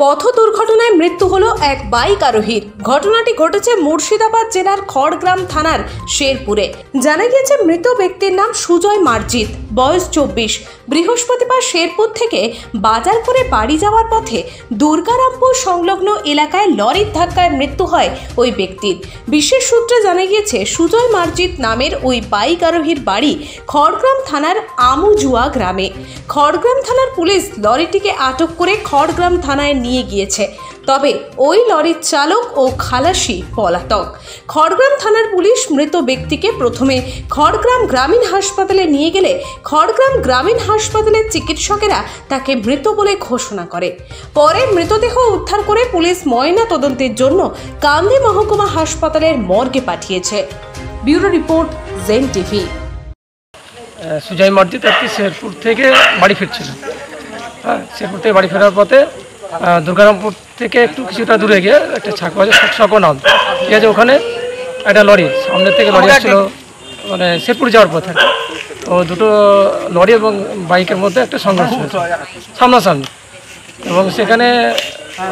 পথ দুর্ঘটনায় মৃত্যু হলো এক বাইক আরোহীর। ঘটনাটি ঘটেছে মুর্শিদাবাদ জেলার খড়গ্রাম থানার শেরপুরে। জানা গিয়েছে, মৃত ব্যক্তির নাম সুজয় মার্জিত, বয়স চব্বিশ। বৃহস্পতিবার শেরপুর থেকে বাজার করে বাড়ি যাওয়ার পথে দুর্গারামপুর সংলগ্ন এলাকায় লরির ধাক্কায় মৃত্যু হয় ওই ব্যক্তির। বিশেষ সূত্রে জানা গিয়েছে, সুজয় মার্জিত নামের ওই বাইক আরোহীর বাড়ি খড়গ্রাম থানার আমুজুয়া গ্রামে। খড়গ্রাম থানার পুলিশ লরিটিকে আটক করে খড়গ্রাম থানায় নিয়ে গিয়েছে। তবে ওই লরির চালক ও খালাসি পলাতক। খড়গ্রাম থানার পুলিশ মৃত ব্যক্তিকে প্রথমে খড়গ্রাম গ্রামীণ হাসপাতালে নিয়ে গেলে খড়গ্রাম গ্রামীণ হাসপাতালের চিকিৎসকেরা তাকে মৃত বলে ঘোষণা করে। পরে মৃতদেহ উদ্ধার করে পুলিশ ময়না তদন্তের জন্য কান্দি মহকুমা হাসপাতালের মর্গে পাঠিয়েছে। ব্যুরো রিপোর্ট, জেন টিভি। সুজয় মার্জিত কি শেরপুর থেকে বাড়ি ফিরছিল হ্যাঁ শেরপুর থেকে বাড়ি ফেরার পথে দুর্গারামপুর থেকে একটু কিছুটা দূরে গিয়ে একটা ছাকো আছে ছাকো নাম ঠিক আছে ওখানে একটা লরি সামনের থেকে লরি আসছিল মানে শেরপুর যাওয়ার পথে। তো দুটো লরি এবং বাইকের মধ্যে একটা সংঘর্ষ হয়েছে সামনাসামনি। এবং সেখানে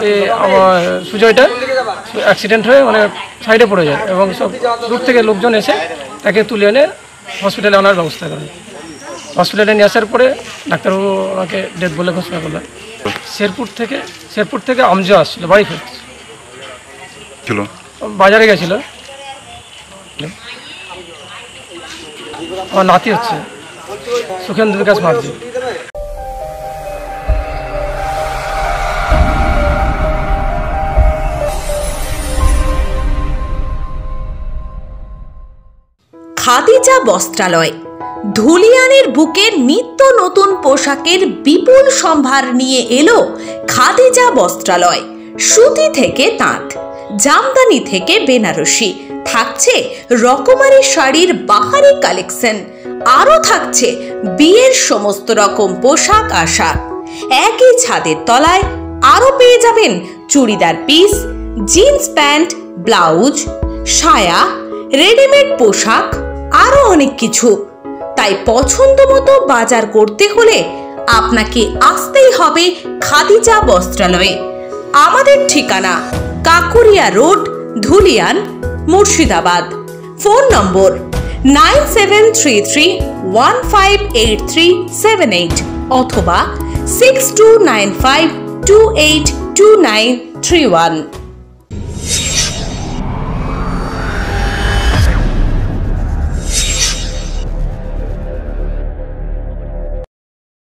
এই আমার সুজয়টা অ্যাক্সিডেন্ট হয়ে মানে সাইডে পড়ে যায় এবং সব দূর থেকে লোকজন এসে তাকে তুলে এনে হসপিটালে আনার ব্যবস্থা করেন হসপিটালে নিয়ে আসার পরে ডাক্তারবাবু আমাকে ডেথ বলে ঘোষণা করলেন। শেরপুর থেকে শেরপুর থেকে আমজা আসছিল বাড়ি ফিরছে ছিল? বাজারে গেছিল। আমার নাতি হচ্ছে সুখেন্দ্র বিকাশ মার্জি খাদিজা বস্ত্রালয়। ধুলিয়ানের বুকে নিত্য নতুন পোশাকের বিপুল সম্ভার নিয়ে এলো খাদিজা বস্ত্রালয়, সুতি থেকে তাঁত, জামদানি থেকে বেনারসি, থাকছে রকমারি শাড়ির বাহারি কালেকশন, আরও থাকছে বিয়ের সমস্ত রকম পোশাক আশাক। একই ছাদের তলায় আরও পেয়ে যাবেন churidar piece, jeans pant, blouse, সায়া, রেডিমেড পোশাক, আরও অনেক কিছু। তাই পছন্দ মতো বাজার করতে হলে আপনাকে আসতেই হবে খাদিজা বস্ত্রালয়ে। আমাদের ঠিকানা Kakuria road, Dhulian, Murshidabad. Phone number nine seven three three one five eight three seven eight অথবা six two nine five two eight two nine three one.